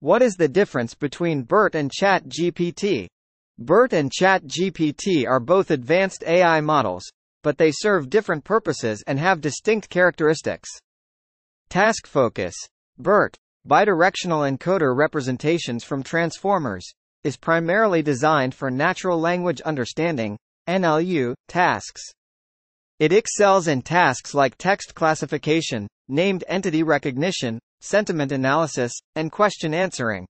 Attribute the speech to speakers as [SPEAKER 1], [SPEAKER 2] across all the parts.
[SPEAKER 1] What is the difference between BERT and ChatGPT? BERT and ChatGPT are both advanced AI models, but they serve different purposes and have distinct characteristics. Task focus. BERT, bidirectional encoder representations from transformers, is primarily designed for natural language understanding, NLU, tasks. It excels in tasks like text classification, named entity recognition, sentiment analysis, and question answering.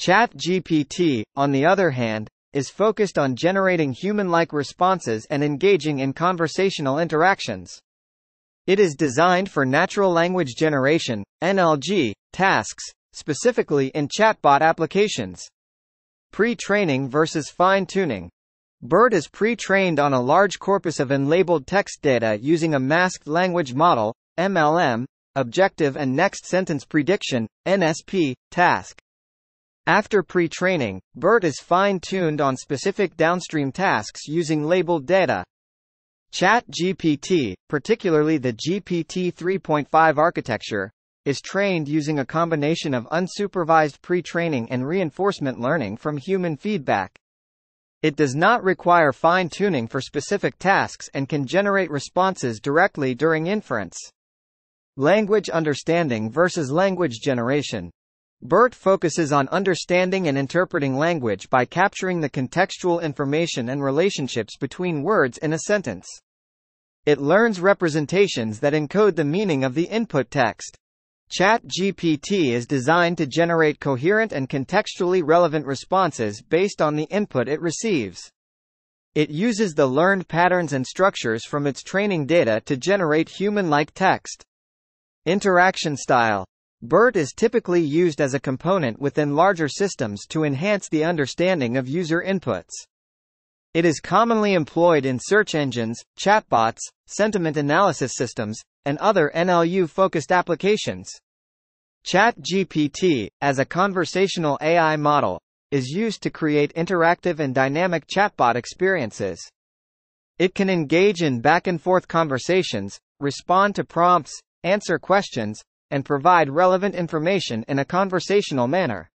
[SPEAKER 1] ChatGPT, on the other hand, is focused on generating human-like responses and engaging in conversational interactions. It is designed for natural language generation, NLG, tasks, specifically in chatbot applications. Pre-training versus fine-tuning. BERT is pre-trained on a large corpus of unlabeled text data using a masked language model, MLM, objective and next sentence prediction, NSP, task. After pre-training, BERT is fine-tuned on specific downstream tasks using labeled data. ChatGPT, particularly the GPT 3.5 architecture, is trained using a combination of unsupervised pre-training and reinforcement learning from human feedback. It does not require fine-tuning for specific tasks and can generate responses directly during inference. Language understanding versus language generation. BERT focuses on understanding and interpreting language by capturing the contextual information and relationships between words in a sentence. It learns representations that encode the meaning of the input text. ChatGPT is designed to generate coherent and contextually relevant responses based on the input it receives. It uses the learned patterns and structures from its training data to generate human-like text. Interaction style. BERT is typically used as a component within larger systems to enhance the understanding of user inputs. It is commonly employed in search engines, chatbots, sentiment analysis systems, and other NLU-focused applications. ChatGPT, as a conversational AI model, is used to create interactive and dynamic chatbot experiences. It can engage in back-and-forth conversations, respond to prompts, answer questions, and provide relevant information in a conversational manner.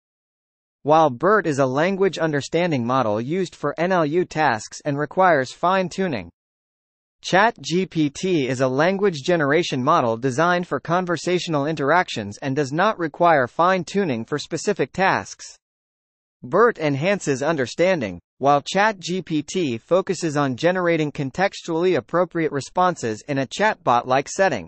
[SPEAKER 1] While BERT is a language understanding model used for NLU tasks and requires fine-tuning, ChatGPT is a language generation model designed for conversational interactions and does not require fine-tuning for specific tasks. BERT enhances understanding, while ChatGPT focuses on generating contextually appropriate responses in a chatbot-like setting.